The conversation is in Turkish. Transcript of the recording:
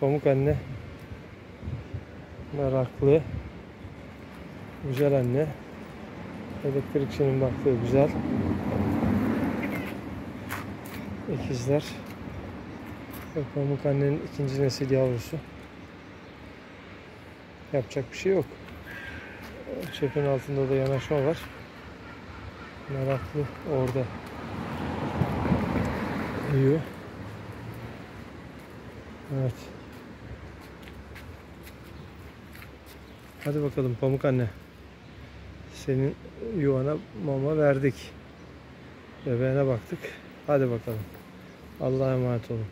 Pamuk anne. Meraklı. Güzel anne. Elektrikçinin baktığı güzel. İkizler. Pamuk annenin ikinci nesil yavrusu. Yapacak bir şey yok. Çöpün altında da yanaşma var. Meraklı orada. Uyuyor. Evet. Hadi bakalım Pamuk anne. Senin yuvana mama verdik. Bebeğine baktık. Hadi bakalım. Allah'a emanet olun.